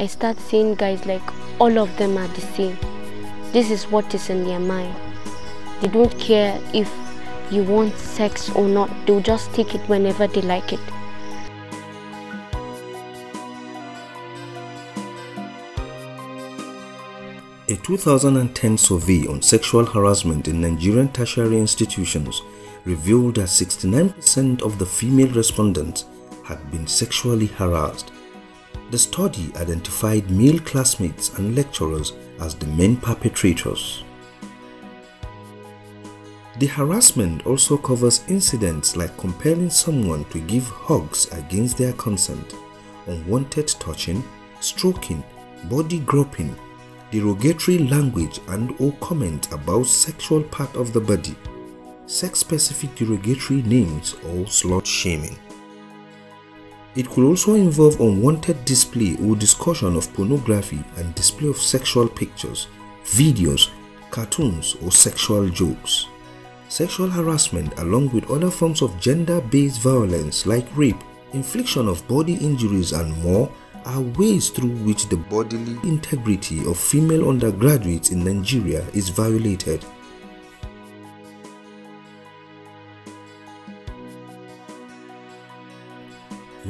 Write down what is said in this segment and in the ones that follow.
I start seeing guys like all of them are the same. This is what is in their mind. They don't care if you want sex or not, they'll just take it whenever they like it. A 2010 survey on sexual harassment in Nigerian tertiary institutions revealed that 69% of the female respondents had been sexually harassed. The study identified male classmates and lecturers as the main perpetrators. The harassment also covers incidents like compelling someone to give hugs against their consent, unwanted touching, stroking, body groping, derogatory language and or comment about sexual part of the body, sex-specific derogatory names or slut shaming. It could also involve unwanted display or discussion of pornography and display of sexual pictures, videos, cartoons or sexual jokes. Sexual harassment along with other forms of gender-based violence like rape, infliction of body injuries and more are ways through which the bodily integrity of female undergraduates in Nigeria is violated.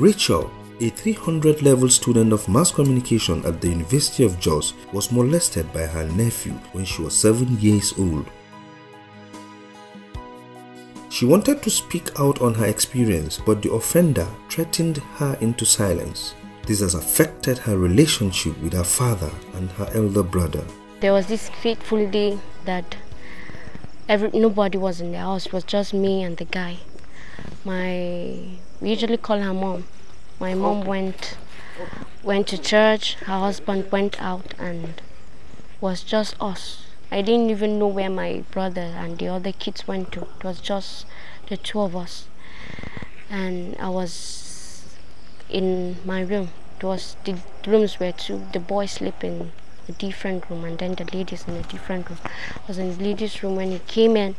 Rachel, a 300 level student of mass communication at the University of Jos, was molested by her nephew when she was 7 years old. She wanted to speak out on her experience, but the offender threatened her into silence. This has affected her relationship with her father and her elder brother. There was this fateful day that every, nobody was in the house. It was just me and the guy. My we usually call her mom. My mom went went to church. Her husband went out and was just us. I didn't even know where my brother and the other kids went to. It was just the two of us. And I was in my room. It was the rooms were two. The boys sleep in a different room and then the ladies in a different room. I was in the ladies' room when he came in,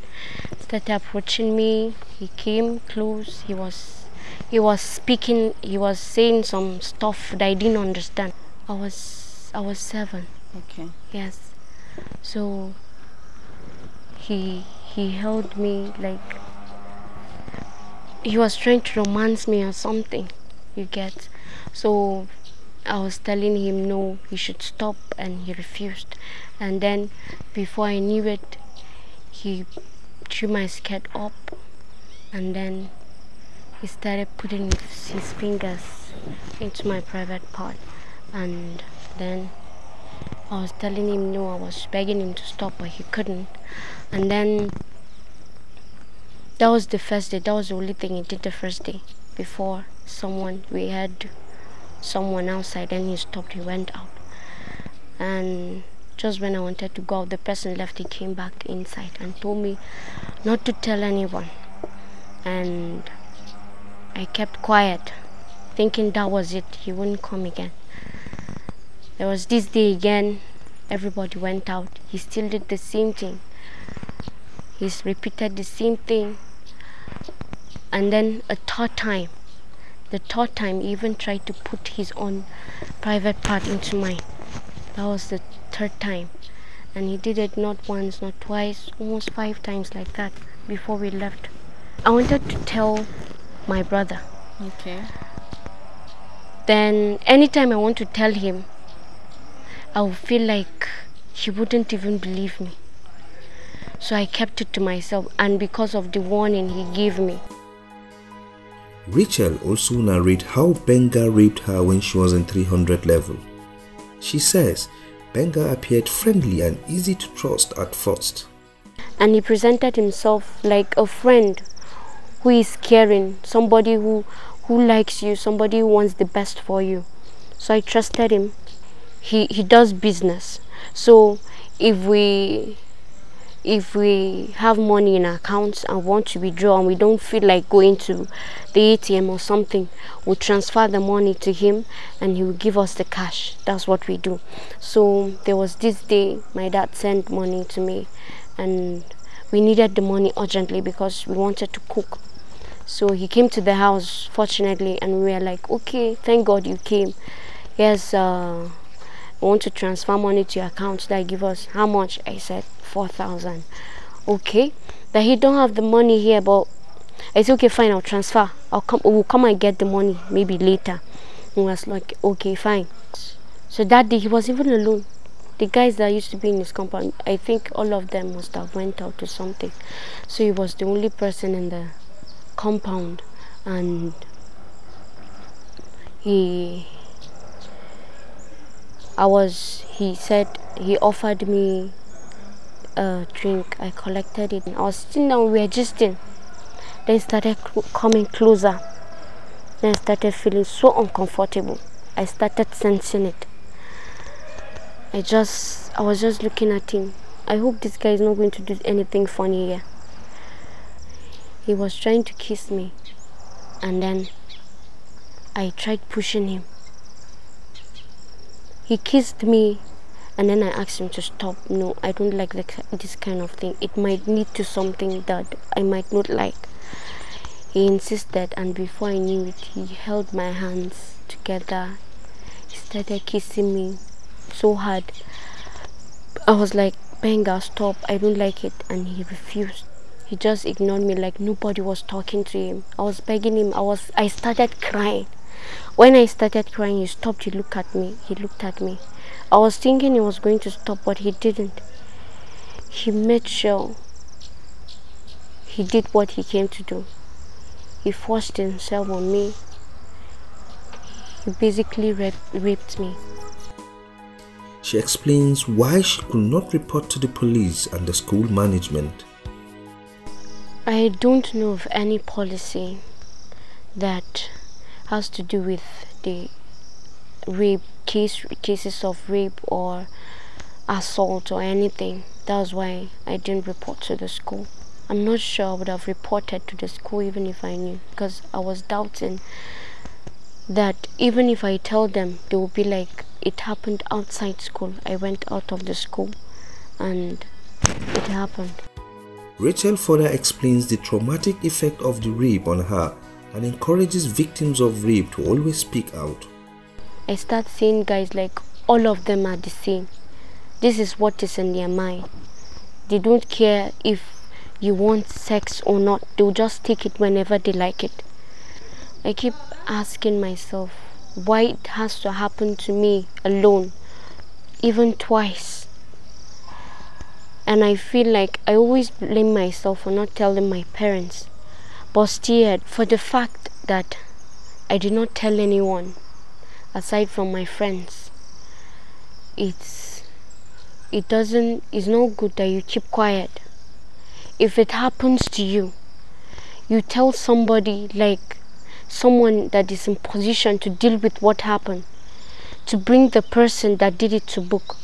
started approaching me. He came close. He was he was speaking. He was saying some stuff that I didn't understand. I was I was seven. Okay. Yes. So he he held me like he was trying to romance me or something. You get. So I was telling him no, he should stop, and he refused. And then, before I knew it, he threw my skirt up, and then he started putting his fingers into my private part. And then I was telling him no, I was begging him to stop, but he couldn't. And then that was the first day. That was the only thing he did the first day before someone we had someone outside and he stopped he went out and just when I wanted to go out the person left he came back inside and told me not to tell anyone and I kept quiet thinking that was it. He wouldn't come again. There was this day again everybody went out. He still did the same thing. He's repeated the same thing. And then a third time the third time he even tried to put his own private part into mine. That was the third time. And he did it not once not twice almost five times like that before we left. I wanted to tell my brother Okay. then anytime i want to tell him i would feel like he wouldn't even believe me so i kept it to myself and because of the warning he gave me Rachel also narrates how Benga raped her when she was in 300 level. She says Benga appeared friendly and easy to trust at first. and he presented himself like a friend who is caring somebody who who likes you somebody who wants the best for you so i trusted him he he does business so if we if we have money in our accounts and want to withdraw and we don't feel like going to the ATM or something, we'll transfer the money to him and he will give us the cash. That's what we do. So there was this day my dad sent money to me and we needed the money urgently because we wanted to cook. So he came to the house fortunately and we were like, okay, thank God you came. Yes, uh, I want to transfer money to your account that give us how much? I said four thousand. Okay. That he don't have the money here but I said okay fine I'll transfer. I'll come we'll come and get the money maybe later. He was like okay fine. So that day he was even alone. The guys that used to be in his compound, I think all of them must have went out to something. So he was the only person in the compound and he I was he said he offered me a drink. I collected it. I was sitting down we were then started coming closer. Then I started feeling so uncomfortable. I started sensing it. I just I was just looking at him. I hope this guy is not going to do anything funny here he was trying to kiss me and then I tried pushing him he kissed me and then I asked him to stop. No, I don't like this kind of thing. It might lead to something that I might not like. He insisted, and before I knew it, he held my hands together. He started kissing me so hard. I was like, Benga, stop. I don't like it. And he refused. He just ignored me like nobody was talking to him. I was begging him. I was I started crying. When I started crying, he stopped. He looked at me. He looked at me. I was thinking he was going to stop, but he didn't. He made sure he did what he came to do. He forced himself on me. He basically raped, raped me. She explains why she could not report to the police and the school management. I don't know of any policy that has to do with the rape case cases of rape or assault or anything. That's why i didn't report to the school. I'm not sure i would have reported to the school even if i knew because i was doubting that even if i tell them they will be like it happened outside school. I went out of the school and it happened rachel further explains the traumatic effect of the rape on her and encourages victims of rape to always speak out. I start seeing guys like all of them are the same. This is what is in their mind. They don't care if you want sex or not, they'll just take it whenever they like it. I keep asking myself why it has to happen to me alone, even twice. And I feel like I always blame myself for not telling my parents bustier for the fact that I did not tell anyone aside from my friends. It's it doesn't it's not good that you keep quiet. If it happens to you, you tell somebody like someone that is in position to deal with what happened, to bring the person that did it to book.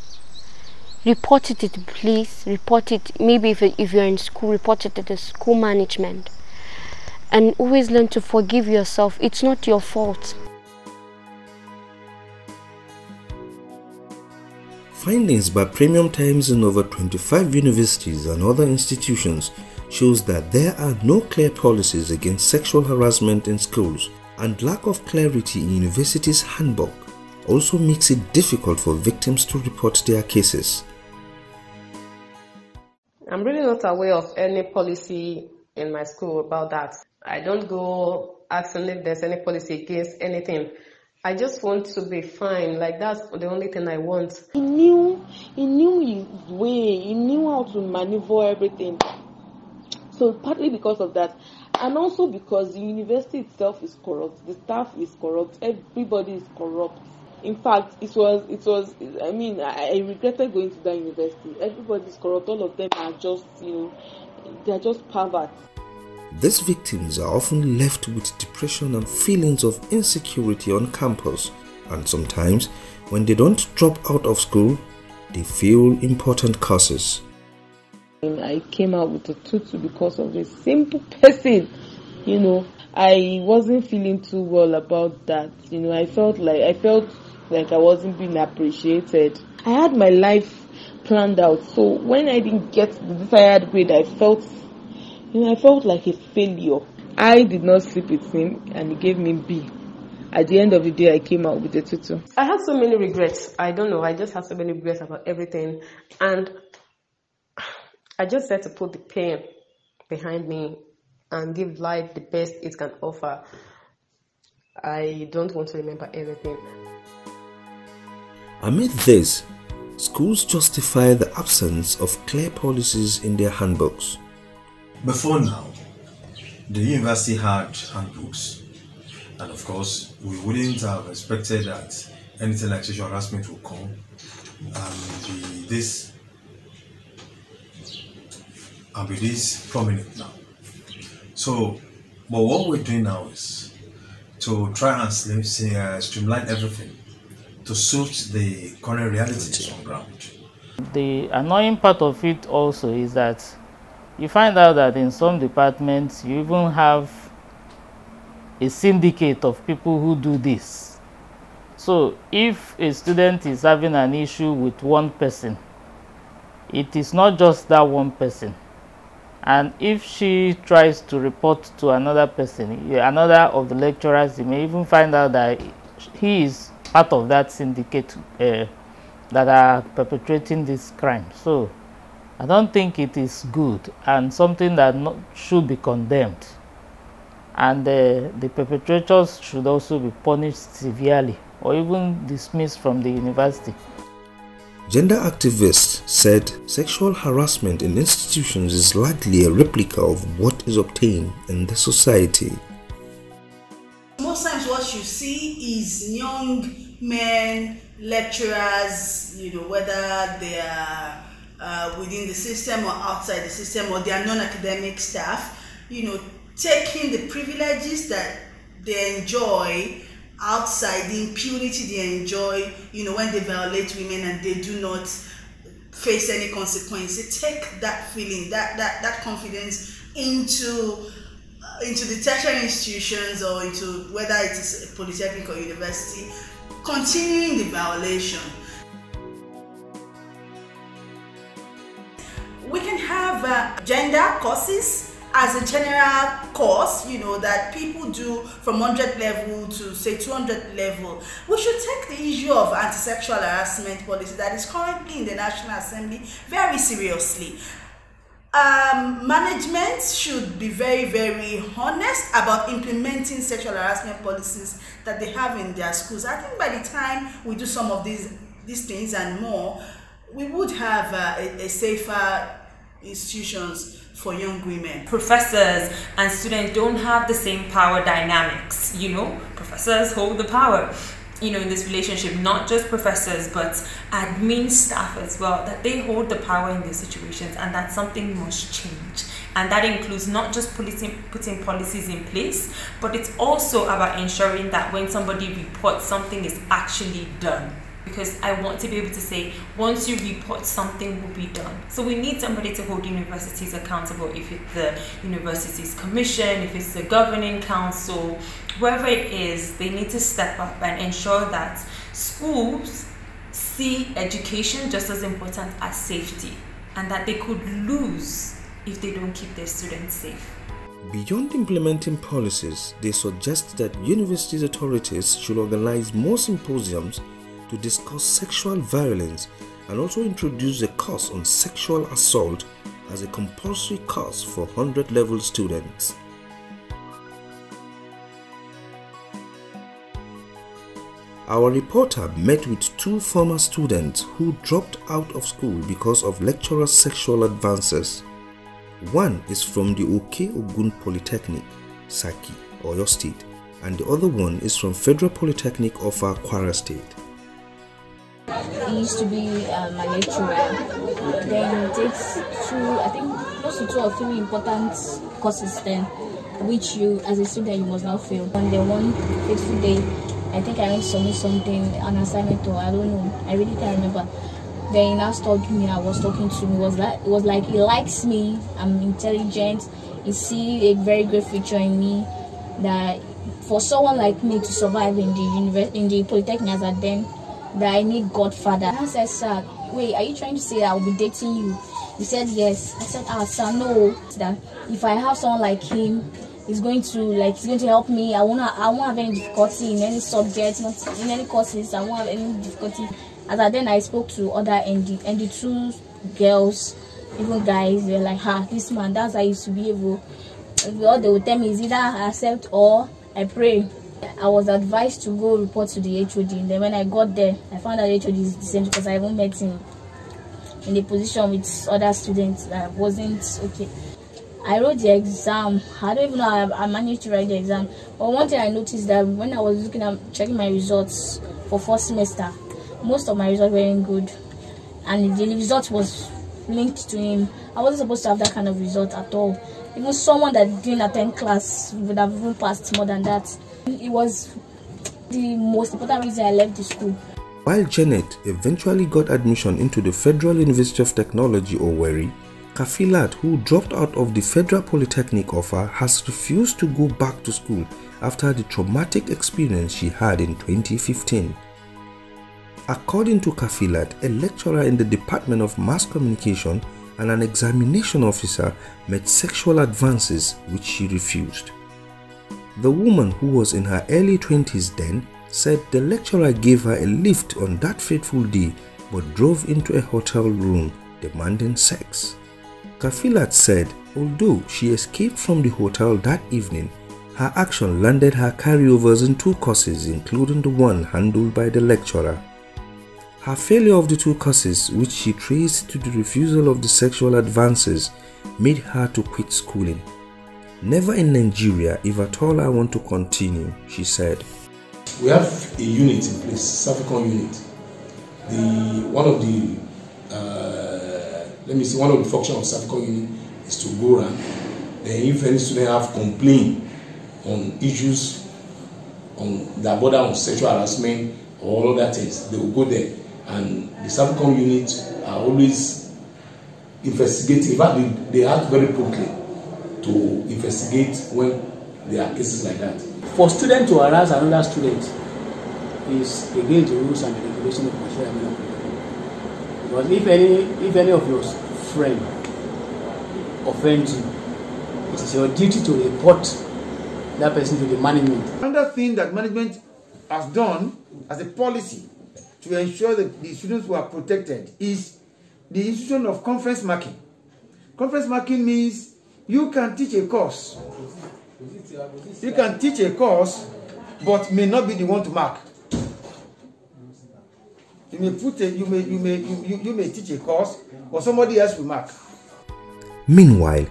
Report it to police, report it maybe if, if you're in school, report it to the school management and always learn to forgive yourself. It's not your fault. Findings by Premium Times in over 25 universities and other institutions shows that there are no clear policies against sexual harassment in schools and lack of clarity in universities' handbook also makes it difficult for victims to report their cases. I'm really not aware of any policy in my school about that. I don't go asking if there's any policy against anything. I just want to be fine. Like that's the only thing I want. He knew, he knew his way. He knew how to maneuver everything. So partly because of that, and also because the university itself is corrupt, the staff is corrupt, everybody is corrupt. In fact, it was, it was. I mean, I, I regretted going to that university. Everybody is corrupt. All of them are just, you know, they are just perverts. These victims are often left with depression and feelings of insecurity on campus, and sometimes, when they don't drop out of school, they fail important courses. I came out with a tutu because of a simple person, you know. I wasn't feeling too well about that, you know. I felt like I felt like I wasn't being appreciated. I had my life planned out, so when I didn't get the desired grade, I felt you know, I felt like a failure. I did not sleep with him and he gave me B. at the end of the day, I came out with a tutu. I had so many regrets. I don't know. I just had so many regrets about everything. And I just had to put the pain behind me and give life the best it can offer. I don't want to remember everything. Amid this, schools justify the absence of clear policies in their handbooks. Before now, the university had handbooks, and of course, we wouldn't have expected that anything like sexual harassment would come and be this and be this prominent now. So, but what we're doing now is to try and uh, streamline everything to suit the current realities on ground. The annoying part of it also is that you find out that in some departments you even have a syndicate of people who do this. So if a student is having an issue with one person, it is not just that one person. And if she tries to report to another person, another of the lecturers, you may even find out that he is part of that syndicate uh, that are perpetrating this crime. So I don't think it is good and something that not, should be condemned. And uh, the perpetrators should also be punished severely or even dismissed from the university. Gender activists said sexual harassment in institutions is likely a replica of what is obtained in the society. What you see is young men, lecturers, you know, whether they are uh, within the system or outside the system or they are non-academic staff, you know, taking the privileges that they enjoy outside, the impunity they enjoy, you know, when they violate women and they do not face any consequence. They take that feeling, that that that confidence into into the tertiary institutions or into whether it is a polytechnic or university, continuing the violation. we can have uh, gender courses as a general course, you know, that people do from 100 level to say 200 level. We should take the issue of anti-sexual harassment policy that is currently in the National Assembly very seriously. Um, management should be very, very honest about implementing sexual harassment policies that they have in their schools. I think by the time we do some of these, these things and more, we would have uh, a, a safer institutions for young women. Professors and students don't have the same power dynamics, you know, professors hold the power you know in this relationship not just professors but admin staff as well that they hold the power in these situations and that something must change. And that includes not just putting, putting policies in place but it's also about ensuring that when somebody reports something is actually done because I want to be able to say once you report something will be done. So we need somebody to hold universities accountable if it's the university's commission, if it's the governing council, whoever it is, they need to step up and ensure that schools see education just as important as safety and that they could lose if they don't keep their students safe. Beyond implementing policies, they suggest that universities authorities should organize more symposiums to discuss sexual violence and also introduce a course on sexual assault as a compulsory course for 100 level students. Our reporter met with two former students who dropped out of school because of lecturers' sexual advances. One is from the Oke Ogun Polytechnic, Saki, Oyo State, and the other one is from Federal Polytechnic of Kwara State. He used to be uh, my lecturer. Then takes two, I think, close to two or three important courses then, which you, as a student, you must not fail. On the one fateful day, I think I went to submit something, an assignment, or I don't know. I really can't remember. Then he now stopped me. I was talking to me. It was like it was like he likes me. I'm intelligent. He see a very great future in me. That for someone like me to survive in the university, in the polytechnic as at then, that I need godfather. I said, sir, wait, are you trying to say I'll be dating you? He said, yes. I said, ah, sir, no. That if I have someone like him, He's going to like he's going to help me. I won't I won't have any difficulty in any subject, not in any courses. I won't have any difficulty. As I then I spoke to other ND and the two girls, even guys, they're like, "Ha, this man, that's how I used to be able." All they would tell me is either I accept or I pray. I was advised to go report to the HOD. And then when I got there, I found out HOD is the same because I haven't met him in a position with other students that wasn't okay. I wrote the exam. I don't even know how I, I managed to write the exam. But one thing I noticed that when I was looking at checking my results for first semester, most of my results weren't good. And the result was linked to him. I wasn't supposed to have that kind of result at all. Even someone that didn't attend class would have even passed more than that. It was the most important reason I left the school. While Janet eventually got admission into the Federal University of Technology Owerri, Kafilat, who dropped out of the Federal Polytechnic Offa, has refused to go back to school after the traumatic experience she had in 2015. According to Kafilat, a lecturer in the Department of Mass Communication and an examination officer made sexual advances which she refused. The woman, who was in her early 20s then, said the lecturer gave her a lift on that fateful day but drove into a hotel room demanding sex. Kafilat said although she escaped from the hotel that evening, her action landed her carryovers in two courses including the one handled by the lecturer. Her failure of the two courses, which she traced to the refusal of the sexual advances, made her to quit schooling. Never in Nigeria, if at all I want to continue, she said. We have a unit in place, SERVICOM unit. The one of the uh, let me see, one of the functions of SERVICOM unit is to go around. Then, if any student have complaint on issues on that border on sexual harassment or other things, they will go there and the SERVICOM unit are always investigating. In fact, they, they act very promptly to investigate when there are cases like that. For student to harass another student is against the rules and the regulations of Nigeria Because if any if any of your friend offends you, it is your duty to report that person to the management. Another thing that management has done as a policy to ensure that the students were protected is the institution of conference marking. Conference marking means you can teach a course. You can teach a course, but may not be the one to mark. You may put a, you may you may you, you may teach a course, but somebody else will mark. Meanwhile,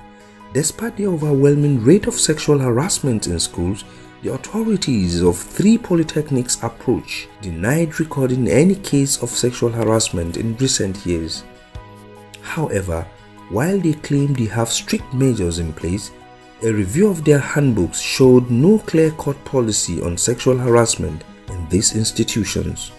despite the overwhelming rate of sexual harassment in schools, the authorities of three polytechnics approach denied recording any case of sexual harassment in recent years. However, while they claim they have strict measures in place, a review of their handbooks showed no clear-cut policy on sexual harassment in these institutions.